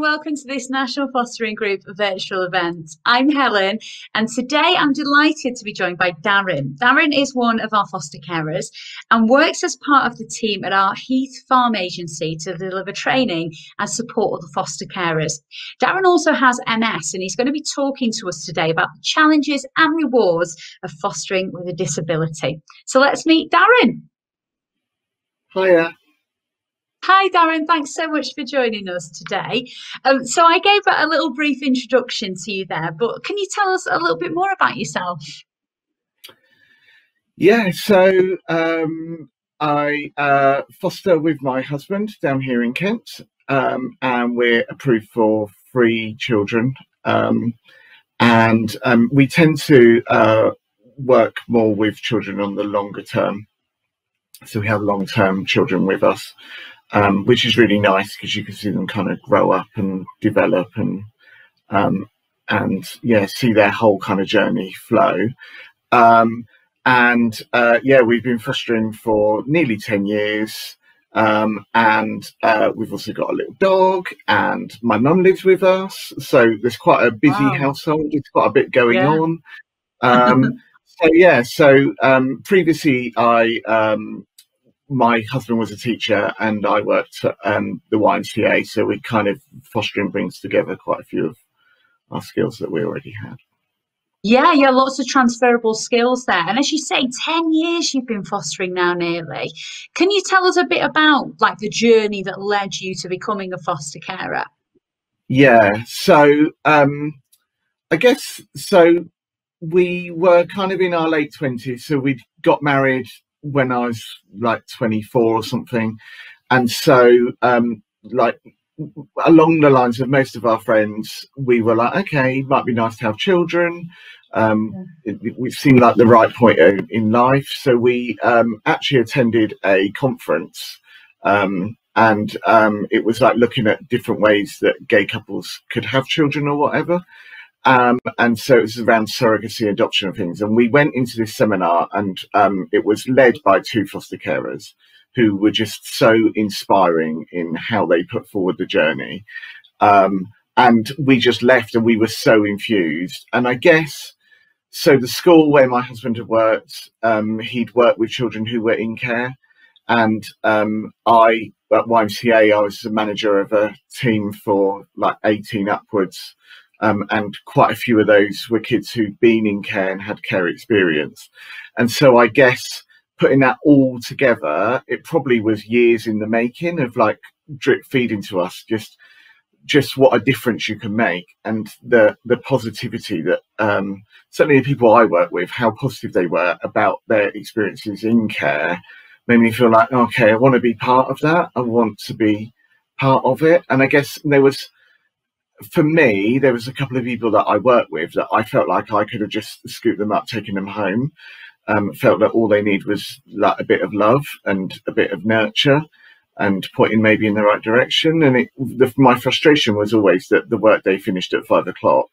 welcome to this National Fostering Group virtual event. I'm Helen, and today I'm delighted to be joined by Darren. Darren is one of our foster carers and works as part of the team at our Heath Farm agency to deliver training and support of the foster carers. Darren also has MS, and he's going to be talking to us today about the challenges and rewards of fostering with a disability. So let's meet Darren. Hiya. Hi, Darren. Thanks so much for joining us today. Um, so, I gave a little brief introduction to you there, but can you tell us a little bit more about yourself? Yeah, so um, I uh, foster with my husband down here in Kent, um, and we're approved for three children. Um, and um, we tend to uh, work more with children on the longer term. So we have long term children with us um, which is really nice because you can see them kind of grow up and develop and um, and yeah, see their whole kind of journey flow. Um, and uh, yeah, we've been fostering for nearly ten years. Um, and uh, we've also got a little dog, and my mum lives with us, so there's quite a busy wow. household. It's quite a bit going yeah. on. Um, so yeah, so um, previously I um, my husband was a teacher and I worked at um, the YMCA, so we kind of fostering brings together quite a few of our skills that we already had. Yeah, yeah, lots of transferable skills there. And as you say, 10 years you've been fostering now nearly. Can you tell us a bit about like the journey that led you to becoming a foster carer? Yeah, so um I guess so we were kind of in our late 20s, so we got married when I was like 24 or something. And so, um, like, along the lines of most of our friends, we were like, okay, it might be nice to have children. Um, yeah. it, it, seemed like the right point in life. So we um, actually attended a conference. Um, and um, it was like looking at different ways that gay couples could have children or whatever. Um, and so it was around surrogacy, adoption, and things. And we went into this seminar, and um, it was led by two foster carers who were just so inspiring in how they put forward the journey. Um, and we just left, and we were so infused. And I guess so. The school where my husband had worked, um, he'd worked with children who were in care, and um, I at YMCA, I was the manager of a team for like 18 upwards um, and quite a few of those were kids who'd been in care and had care experience. And so I guess putting that all together, it probably was years in the making of like drip feeding to us just just what a difference you can make and the the positivity that um, certainly the people I work with, how positive they were about their experiences in care made me feel like, okay, I want to be part of that. I want to be part of it. And I guess there was for me, there was a couple of people that I worked with that I felt like I could have just scooped them up, taken them home. Um, felt that all they need was like a bit of love and a bit of nurture and pointing maybe in the right direction. And it, the, my frustration was always that the workday finished at five o'clock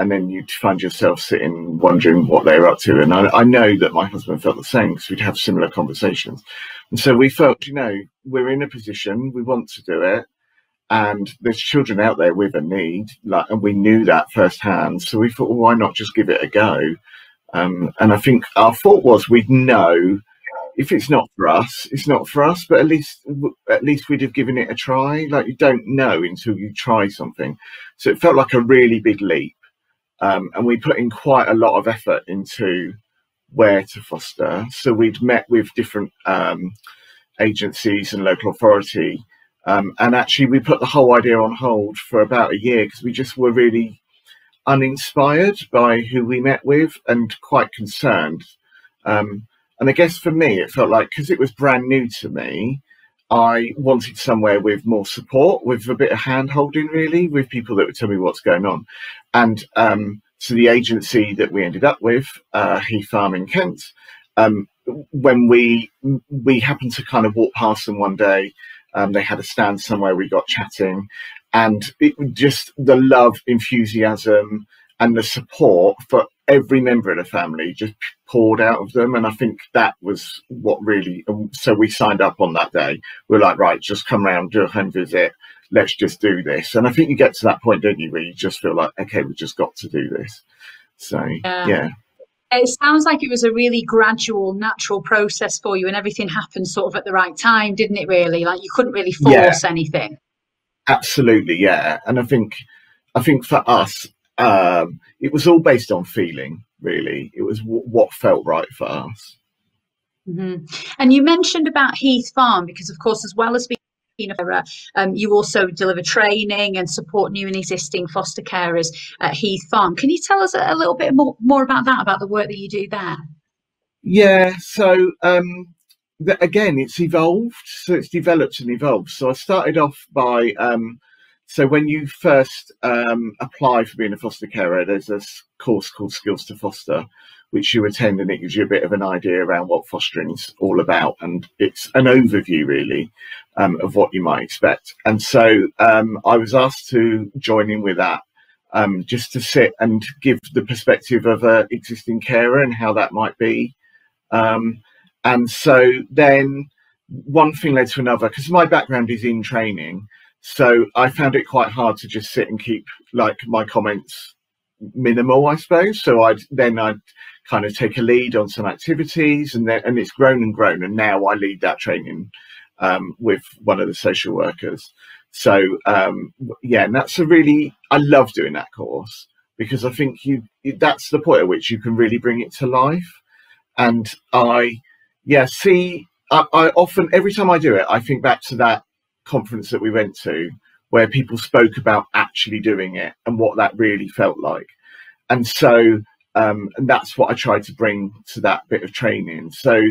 and then you'd find yourself sitting wondering what they were up to. And I, I know that my husband felt the same because we'd have similar conversations. And so we felt, you know, we're in a position, we want to do it and there's children out there with a need, like, and we knew that firsthand. So we thought, well, why not just give it a go? Um, and I think our thought was we'd know if it's not for us, it's not for us. But at least, at least we'd have given it a try. Like you don't know until you try something. So it felt like a really big leap, um, and we put in quite a lot of effort into where to foster. So we'd met with different um, agencies and local authority um, and actually, we put the whole idea on hold for about a year because we just were really uninspired by who we met with and quite concerned. Um, and I guess for me, it felt like because it was brand new to me, I wanted somewhere with more support, with a bit of hand holding, really, with people that would tell me what's going on. And um, so the agency that we ended up with, uh, Heath Farm in Kent, um, when we we happened to kind of walk past them one day um, they had a stand somewhere. We got chatting, and it just the love, enthusiasm, and the support for every member of the family just poured out of them. And I think that was what really. Um, so we signed up on that day. We are like, right, just come around, do a home visit. let's just do this. And I think you get to that point, don't you, where you just feel like, okay, we've just got to do this. So yeah. yeah. It sounds like it was a really gradual, natural process for you, and everything happened sort of at the right time, didn't it? Really, like you couldn't really force yeah. anything. Absolutely, yeah. And I think, I think for us, um, it was all based on feeling. Really, it was w- what felt right for us. Mm-hmm. And you mentioned about Heath Farm because, of course, as well as being um, you also deliver training and support new and existing foster carers at Heath Farm. Can you tell us a, little bit more, more about that, about the work that you do there? Yeah, so um, the, again, it's evolved, so it's developed and evolved. So I started off by um, so when you first um, apply for being a foster carer, there's a course called Skills to Foster, which you attend and it gives you a bit of an idea around what fostering is all about. And it's an overview, really, um, of what you might expect. And so um, I was asked to join in with that. Um, just to sit and give the perspective of an existing carer and how that might be. Um, and so then one thing led to another because my background is in training. So I found it quite hard to just sit and keep like my comments minimal, I suppose. So I'd then I'd kind of take a lead on some activities, and then and it's grown and grown, and now I lead that training um, with one of the social workers. So um, yeah, and that's a really I love doing that course because I think you that's the point at which you can really bring it to life, and I yeah see I, I often every time I do it I think back to that conference that we went to where people spoke about actually doing it and what that really felt like. And so um, and that's what I try to bring to that bit of training. So,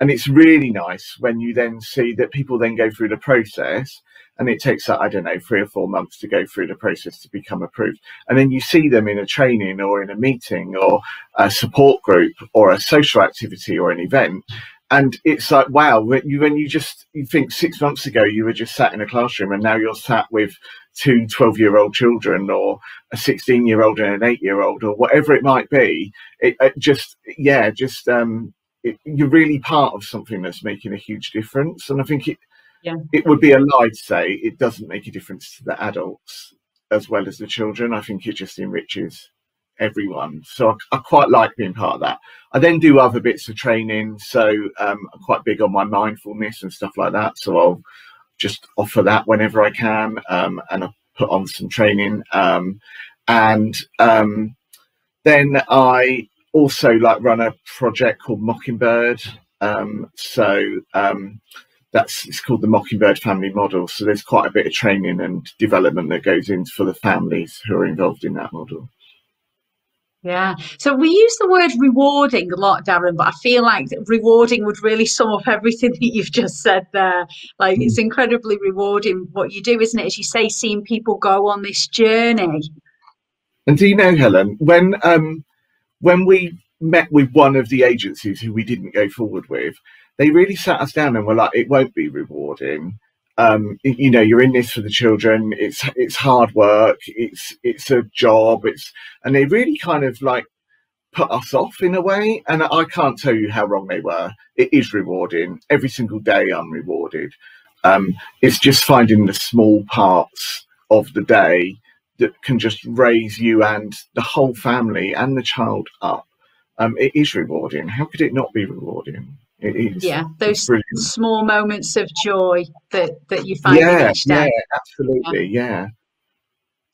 and it's really nice when you then see that people then go through the process and it takes I don't know three or four months to go through the process to become approved, and then you see them in a training or in a meeting or a support group or a social activity or an event, and it's like wow when you when you just you think six months ago you were just sat in a classroom and now you're sat with two 12 year old children or a 16 year old and an eight year old or whatever it might be it, it just yeah just um it, you're really part of something that's making a huge difference and i think it yeah. it would be a lie to say it doesn't make a difference to the adults as well as the children i think it just enriches everyone so I, I quite like being part of that i then do other bits of training so um, i'm quite big on my mindfulness and stuff like that so i'll just offer that whenever I can, um, and I put on some training. Um, and um, then I also like run a project called Mockingbird. Um, so um, that's it's called the Mockingbird Family Model. So there's quite a bit of training and development that goes into for the families who are involved in that model. Yeah. So we use the word rewarding a lot, Darren, but I feel like rewarding would really sum up everything that you've just said there. Like it's mm. incredibly rewarding what you do, isn't it? As you say, seeing people go on this journey. And do you know, Helen, when um when we met with one of the agencies who we didn't go forward with, they really sat us down and were like, it won't be rewarding um, you know you're in this for the children. It's it's hard work. It's it's a job. It's and they really kind of like put us off in a way. And i can't tell you how wrong they were. It is rewarding. Every single day i'm rewarded. Um, it's just finding the small parts of the day that can just raise you and the whole family and the child up. Um, it is rewarding. How could it not be rewarding yeah, those brilliant. small moments of joy that that you find yeah, each day. Yeah, absolutely. Yeah.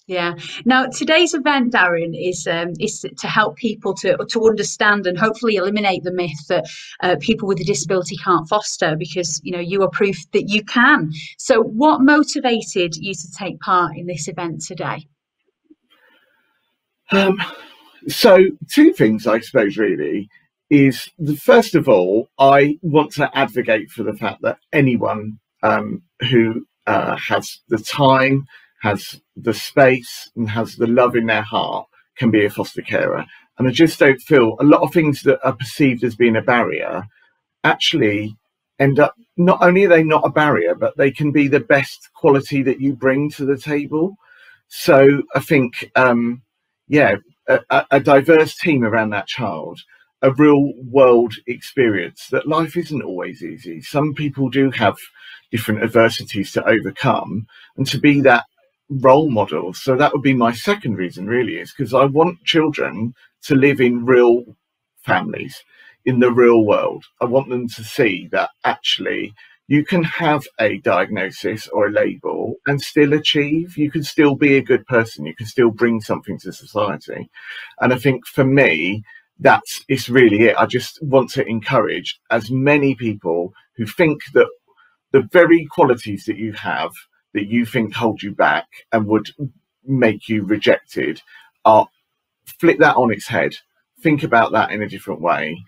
yeah. Now today's event, Darren, is um, is to help people to to understand and hopefully eliminate the myth that uh, people with a disability can't foster, because you know you are proof that you can. So, what motivated you to take part in this event today? Um, so, two things, I suppose, really is the, first of all, I want to advocate for the fact that anyone um, who uh, has the time, has the space, and has the love in their heart can be a foster carer. And I just don't feel a lot of things that are perceived as being a barrier actually end up not only are they not a barrier, but they can be the best quality that you bring to the table. So I think, um, yeah, a, a diverse team around that child a real world experience that life isn't always easy. Some people do have different adversities to overcome, and to be that role model. So that would be my second reason, really, is because I want children to live in real families, in the real world. I want them to see that actually you can have a diagnosis or a label and still achieve. You can still be a good person. You can still bring something to society. And I think for me, that's it's really it. I just want to encourage as many people who think that the very qualities that you have that you think hold you back and would make you rejected are flip that on its head. Think about that in a different way.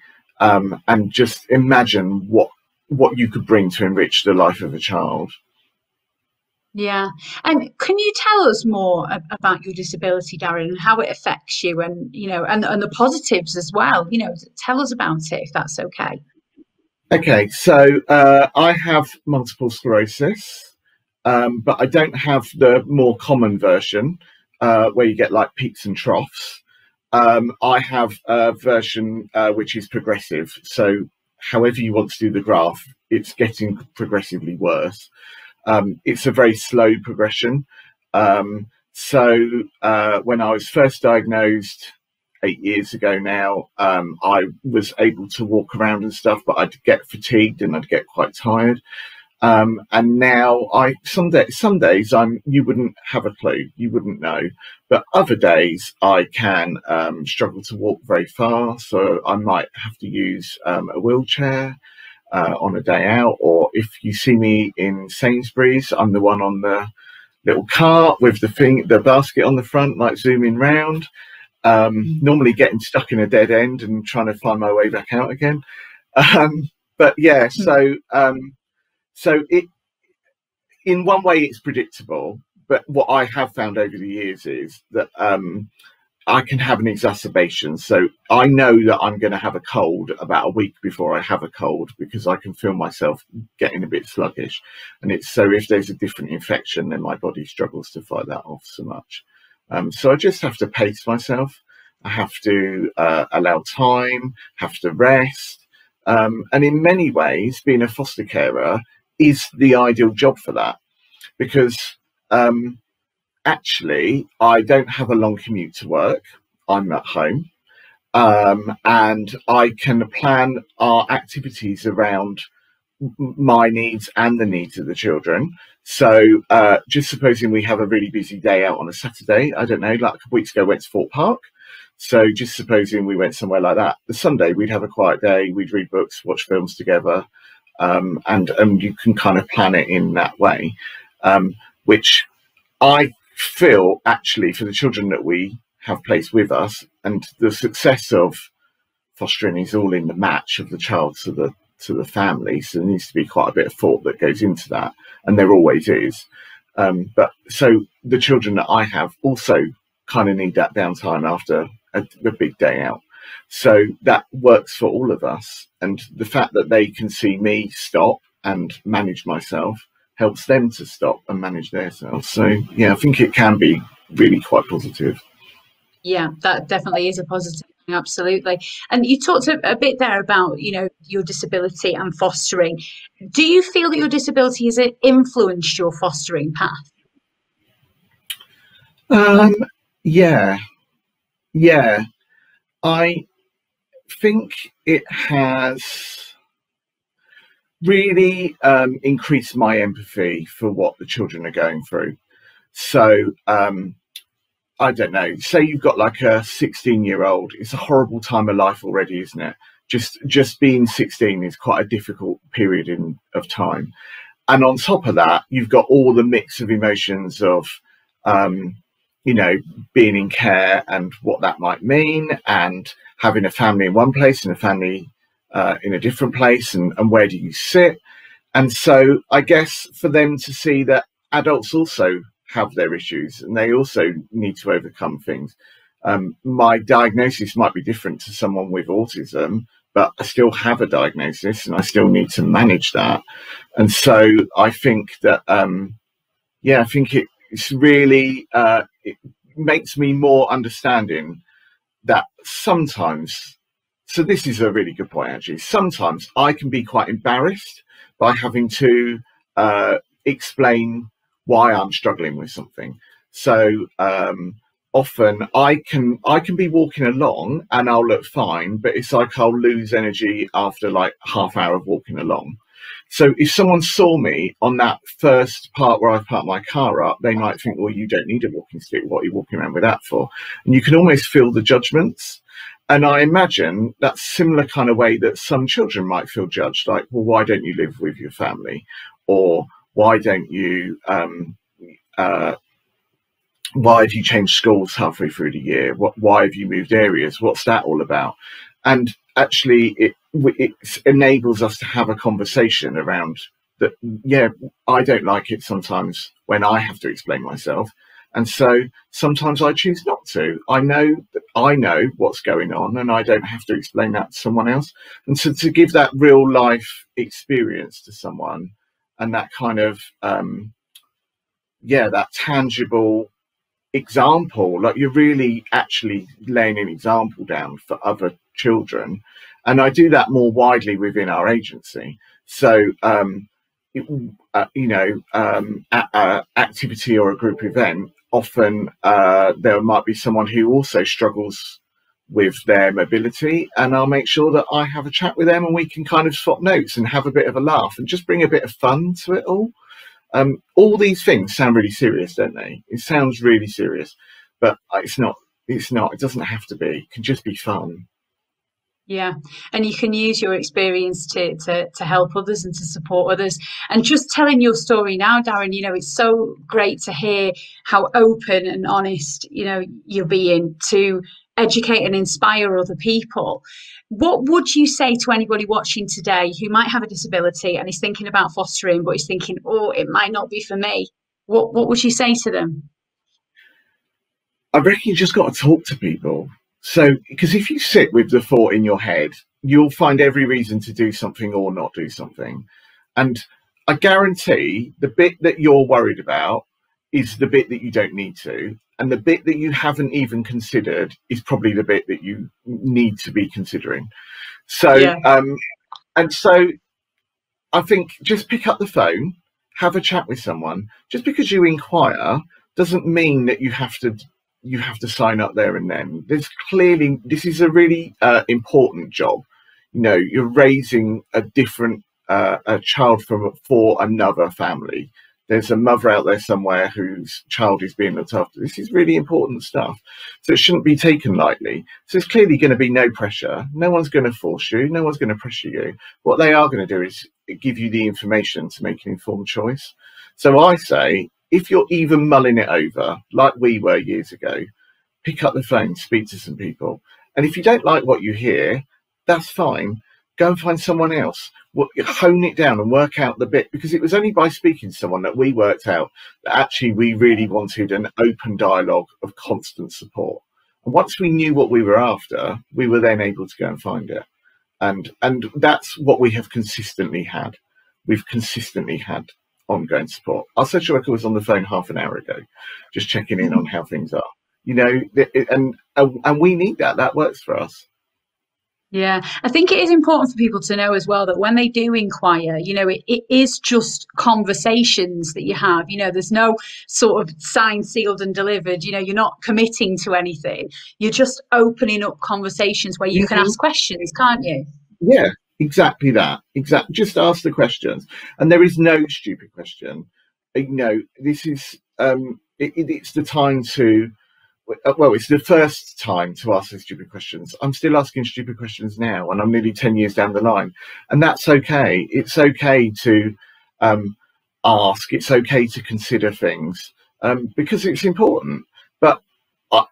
Um, and just imagine what what you could bring to enrich the life of a child. Yeah. And can you tell us more about your disability, Darren, and how it affects you and, you know, and, and the positives as well? You know, tell us about it if that's okay. Okay. So uh, I have multiple sclerosis, um, but I don't have the more common version uh, where you get like peaks and troughs. Um, I have a version uh, which is progressive. So however you want to do the graph, it's getting progressively worse. Um, it's a very slow progression. Um, so uh, when I was first diagnosed eight years ago now, um, I was able to walk around and stuff, but I'd get fatigued and I'd get quite tired. Um, and now I some days some days I'm you wouldn't have a clue, you wouldn't know, but other days I can um, struggle to walk very far, so I might have to use um, a wheelchair uh, on a day out. Or if you see me in Sainsbury's, I'm the one on the little cart with the thing, the basket on the front, like zooming round. Um, normally getting stuck in a dead end and trying to find my way back out again. Um, but yeah, so um, so it, in one way, it's predictable. But what I have found over the years is that um, I can have an exacerbation. So I know that I'm going to have a cold about a week before I have a cold because I can feel myself getting a bit sluggish. And it's so if there's a different infection, then my body struggles to fight that off so much. Um, so I just have to pace myself. I have to uh, allow time, have to rest. Um, and in many ways, being a foster carer is the ideal job for that because um, actually I don't have a long commute to work. I'm at home. Um, and I can plan our activities around my needs and the needs of the children. So, uh, just supposing we have a really busy day out on a Saturday, I don't know, like a couple weeks ago, went to Fort Park. So, just supposing we went somewhere like that, the Sunday we'd have a quiet day, we'd read books, watch films together, um, and and you can kind of plan it in that way, um, which I feel actually for the children that we have placed with us, and the success of fostering is all in the match of the child to the to the family. So there needs to be quite a bit of thought that goes into that, and there always is. Um, but so the children that I have also kind of need that downtime after a, a big day out. So that works for all of us. And the fact that they can see me stop and manage myself helps them to stop and manage their themselves. So, yeah, I think it can be really quite positive. Yeah, that definitely is a positive. Absolutely. And you talked a, a, bit there about, you know, your disability and fostering. Do you feel that your disability has influenced your fostering path? Um, yeah. Yeah. I think it has really um, increased my empathy for what the children are going through. So, um, I don't know, say you've got like a 16 year old, it's a horrible time of life already, isn't it? Just, just being 16 is quite a difficult period in, of time. And on top of that, you've got all the mix of emotions of, um, you know, being in care and what that might mean, and having a family in one place and a family uh, in a different place, and, and where do you sit? And so, I guess for them to see that adults also have their issues and they also need to overcome things. Um, my diagnosis might be different to someone with autism, but I still have a diagnosis and I still need to manage that. And so I think that, um, yeah, I think it, it's really uh, it makes me more understanding that sometimes so this is a really good point, actually. Sometimes I can be quite embarrassed by having to uh, explain why I'm struggling with something. So um, often I can I can be walking along and I'll look fine, but it's like I'll lose energy after like half hour of walking along. So if someone saw me on that first part where I've parked my car up, they might think, well, you don't need a walking stick. What are you walking around with that for? And you can almost feel the judgments. And I imagine that similar kind of way that some children might feel judged, like, well, why don't you live with your family? Or why don't you, um, uh, why have you changed schools halfway through the year? What, why have you moved areas? What's that all about? And actually, it, it enables us to have a conversation around that. Yeah, I don't like it sometimes when I have to explain myself. And so sometimes I choose not to. I know that I know what's going on and I don't have to explain that to someone else. And so to give that real life experience to someone and that kind of, um, yeah, that tangible example, like you're really actually laying an example down for other children. And I do that more widely within our agency. So, um, it, uh, you know, um, a, a activity or a group event, often uh, there might be someone who also struggles with their mobility, and I'll make sure that I have a chat with them and we can kind of swap notes and have a bit of a laugh and just bring a bit of fun to it all. Um, all these things sound really serious, don't they? It sounds really serious, but it's not. It's not. It doesn't have to be. It can just be fun. Yeah, and you can use your experience to, to to help others and to support others. And just telling your story now, Darren, you know, it's so great to hear how open and honest, you know, you're being to educate and inspire other people. What would you say to anybody watching today who might have a disability and is thinking about fostering, but is thinking, oh, it might not be for me? What what would you say to them? I reckon you just got to talk to people so, because if you sit with the thought in your head, you'll find every reason to do something or not do something. And I guarantee the bit that you're worried about is the bit that you don't need to. And the bit that you haven't even considered is probably the bit that you need to be considering. So, yeah. um, and so I think just pick up the phone, have a chat with someone. Just because you inquire doesn't mean that you have to you have to sign up there and then. There's clearly this is a really uh, important job. You know, you're raising a different uh, a child from for another family. There's a mother out there somewhere whose child is being looked after. This is really important stuff. So it shouldn't be taken lightly. So there's clearly going to be no pressure. No one's going to force you. No one's going to pressure you. What they are going to do is give you the information to make an informed choice. So I say if you're even mulling it over, like we were years ago, pick up the phone, speak to some people. And if you don't like what you hear, that's fine. Go and find someone else. Hone it down and work out the bit because it was only by speaking to someone that we worked out that actually we really wanted an open dialogue of constant support. And once we knew what we were after, we were then able to go and find it. And and that's what we have consistently had. We've consistently had ongoing support. Our social worker was on the phone half an hour ago, just checking in on how things are. You know, and and we need that. That works for us. Yeah, I think it is important for people to know as well that when they do inquire, you know, it, it is just conversations that you have. You know, there's no sort of signed, sealed, and delivered. You know, you're not committing to anything. You're just opening up conversations where you mm-hmm. can ask questions, can't you? Yeah, Exactly that. Exactly. Just ask the questions, and there is no stupid question. Uh, you know, this is um, it, it's the time to. Uh, well, it's the first time to ask the stupid questions. I'm still asking stupid questions now, and I'm nearly ten years down the line, and that's okay. It's okay to um, ask. It's okay to consider things um, because it's important. But I,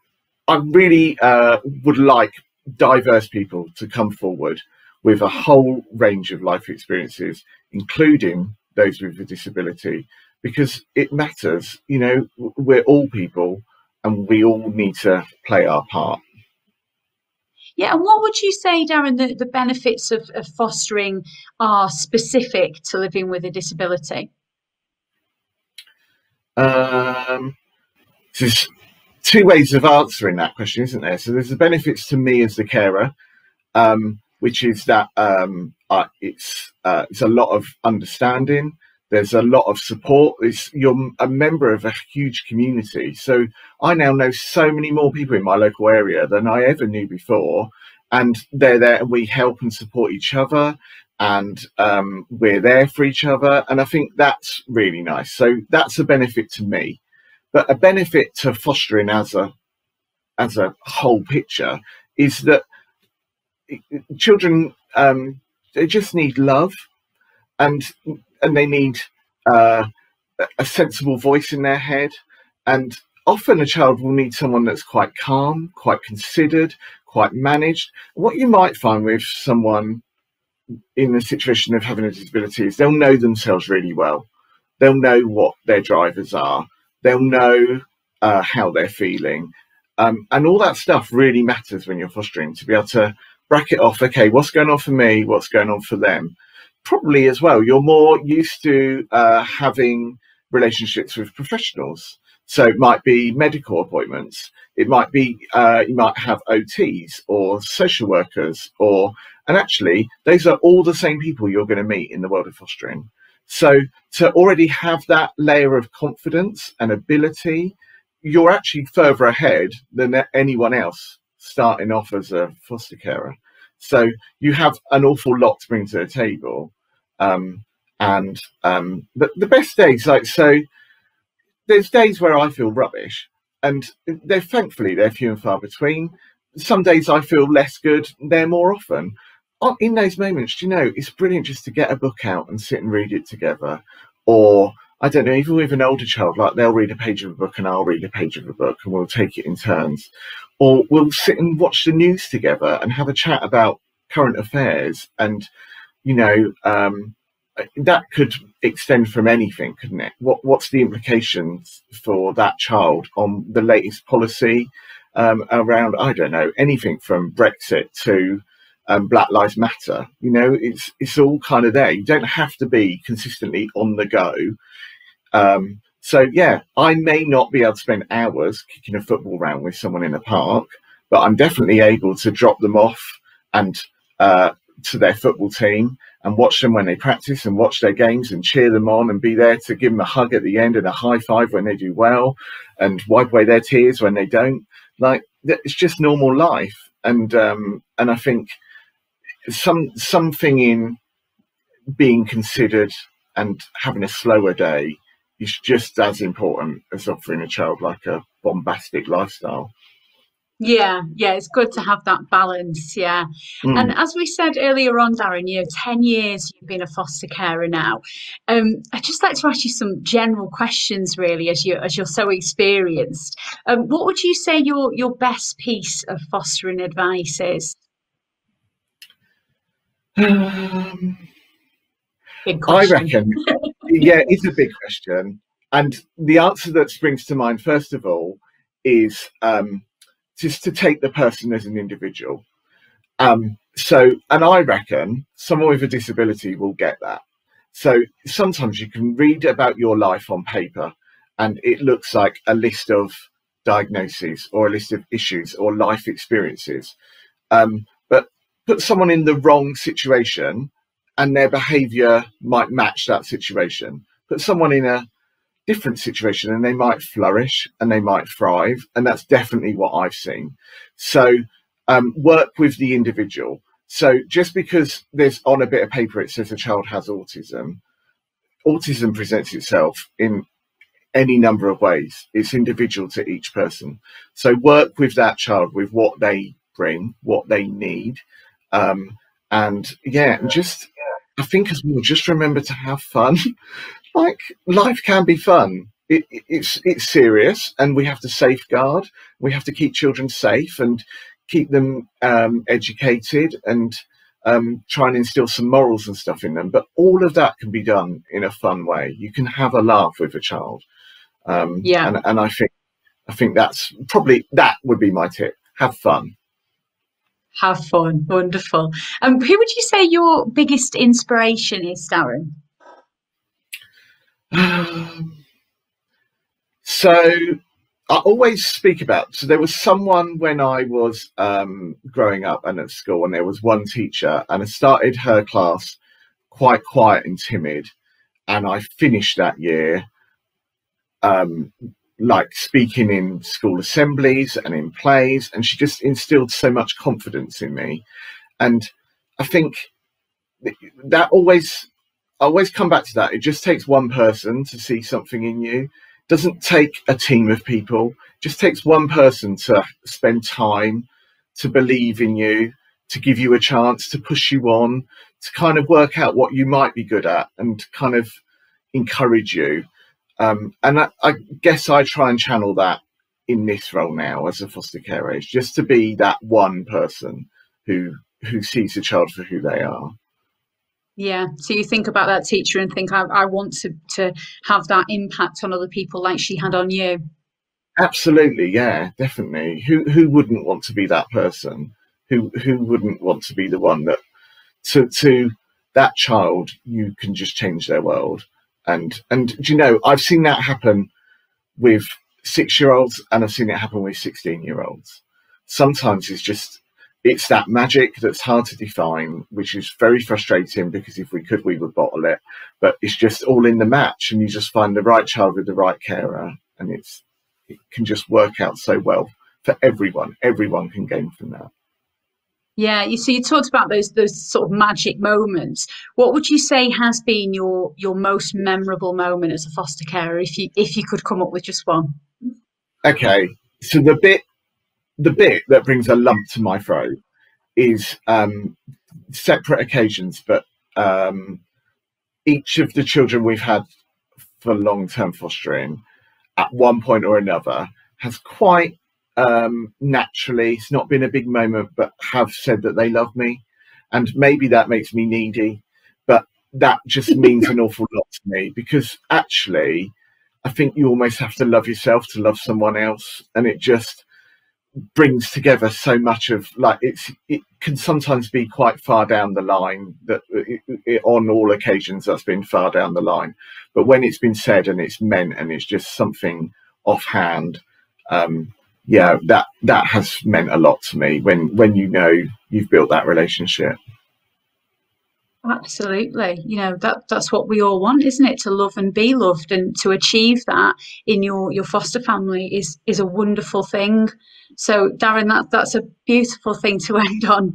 I really uh, would like diverse people to come forward with a whole range of life experiences, including those with a disability, because it matters. You know, we're all people and we all need to play our part. Yeah, and what would you say, Darren, the, the benefits of, of fostering are specific to living with a disability? Um, there's two ways of answering that question, isn't there? So there's the benefits to me as the carer, um, which is that um, uh, it's uh, it's a lot of understanding. There's a lot of support. It's, you're a member of a huge community. So I now know so many more people in my local area than I ever knew before. And they're there and we help and support each other and um, we're there for each other. And I think that's really nice. So that's a benefit to me. But a benefit to fostering as a as a whole picture is that children um, they just need love and and they need uh, a sensible voice in their head. And often a child will need someone that's quite calm quite considered quite managed. What you might find with someone in the situation of having a disability is they'll know themselves really well. They'll know what their drivers are. They'll know uh, how they're feeling. Um, and all that stuff really matters when you're fostering to be able to bracket off, okay, what's going on for me? What's going on for them? Probably as well, you're more used to uh, having relationships with professionals. So it might be medical appointments. It might be uh, you might have OTs or social workers, or and actually those are all the same people you're going to meet in the world of fostering. So to already have that layer of confidence and ability, you're actually further ahead than anyone else starting off as a foster carer. So you have an awful lot to bring to the table. Um, and um, the, the best days, like, so there's days where I feel rubbish, and they're thankfully they're few and far between. Some days I feel less good, they're more often. In those moments, you know, it's brilliant just to get a book out and sit and read it together, or I don't know, even with an older child, like they'll read a page of a book and I'll read a page of a book and we'll take it in turns. Or we'll sit and watch the news together and have a chat about current affairs. And, you know, um, that could extend from anything, couldn't it? What What's the implications for that child on the latest policy um, around, I don't know, anything from Brexit to um, Black Lives Matter? You know, it's, it's all kind of there. You don't have to be consistently on the go um, so yeah, I may not be able to spend hours kicking a football round with someone in a park, but I'm definitely able to drop them off and uh, to their football team and watch them when they practice and watch their games and cheer them on and be there to give them a hug at the end and a high five when they do well and wipe away their tears when they don't. Like it's just normal life, and um, and I think some something in being considered and having a slower day is just as important as offering a child like a bombastic lifestyle. Yeah, yeah, it's good to have that balance. Yeah. Mm. And as we said earlier on, Darren, you know, 10 years you've been a foster carer now. Um, I'd just like to ask you some general questions, really, as you as you're so experienced. Um, what would you say your your best piece of fostering advice is? Um, I reckon, yeah, it's a big question. And the answer that springs to mind, first of all, is um, just to take the person as an individual. Um, so, and I reckon someone with a disability will get that. So sometimes you can read about your life on paper and it looks like a list of diagnoses or a list of issues or life experiences. Um, but put someone in the wrong situation and their behavior might match that situation. Put someone in a different situation and they might flourish and they might thrive. And that's definitely what I've seen. So um, work with the individual. So just because there's on a bit of paper it says a child has autism, autism presents itself in any number of ways. It's individual to each person. So work with that child with what they bring, what they need. Um, and yeah, just I think as well, just remember to have fun. like life can be fun. It, it, it's it's serious, and we have to safeguard. We have to keep children safe and keep them um, educated and um, try and instill some morals and stuff in them. But all of that can be done in a fun way. You can have a laugh with a child. Um, yeah, and, and I think I think that's probably that would be my tip. Have fun have fun. Wonderful. Um, who would you say your biggest inspiration is, Darren? So I always speak about. So there was someone when I was um, growing up and at school, and there was one teacher, and I started her class quite quiet and timid, and I finished that year um, like speaking in school assemblies and in plays, and she just instilled so much confidence in me. And I think that always, I always come back to that. It just takes one person to see something in you. It doesn't take a team of people. It just takes one person to spend time to believe in you, to give you a chance, to push you on, to kind of work out what you might be good at, and kind of encourage you. Um, and I, I, guess I try and channel that in this role now as a foster care age, just to be that one person who who sees the child for who they are. Yeah. So you think about that teacher and think, I, I want to to have that impact on other people like she had on you. Absolutely. Yeah. Definitely. Who who wouldn't want to be that person? Who who wouldn't want to be the one that to to that child you can just change their world and and do you know I've seen that happen with six year olds and I've seen it happen with 16 year olds. Sometimes it's just it's that magic that's hard to define, which is very frustrating because if we could, we would bottle it. But it's just all in the match, and you just find the right child with the right carer, and it's it can just work out so well for everyone. Everyone can gain from that. Yeah, you see, you talked about those those sort of magic moments. What would you say has been your your most memorable moment as a foster carer, if you if you could come up with just one? Okay, so the bit the bit that brings a lump to my throat is um, separate occasions, but um, each of the children we've had for long term fostering at one point or another has quite um, naturally. It's not been a big moment, but have said that they love me. And maybe that makes me needy, but that just means an awful lot to me because actually, I think you almost have to love yourself to love someone else. And it just brings together so much of like it's it can sometimes be quite far down the line that it, it, on all occasions that's been far down the line but when it's been said and it's meant and it's just something offhand um yeah, that that has meant a lot to me when when you know you've built that relationship. Absolutely. You know, that that's what we all want, isn't it? To love and be loved and to achieve that in your your foster family is is a wonderful thing. So Darren, that that's a beautiful thing to end on.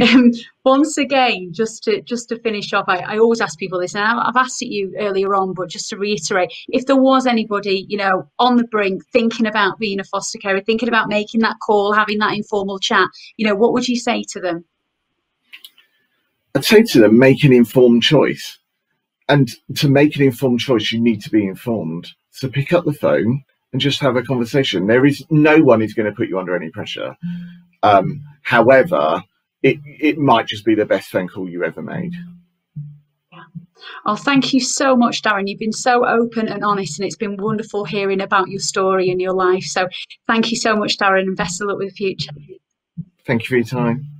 Um, once again, just to just to finish off, I, I always ask people this, and I, I've asked it you earlier on, but just to reiterate, if there was anybody, you know, on the brink thinking about being a foster carer, thinking about making that call, having that informal chat, you know, what would you say to them? I'd say to them, make an informed choice. And to make an informed choice, you need to be informed. So pick up the phone and just have a conversation. There is no one is going to put you under any pressure. Um, however, it, it might just be the best phone call you ever made. Oh, thank you so much, Darren. You've been so open and honest, and it's been wonderful hearing about your story and your life. So, thank you so much, Darren, and best of luck with the future. Thank you for your time.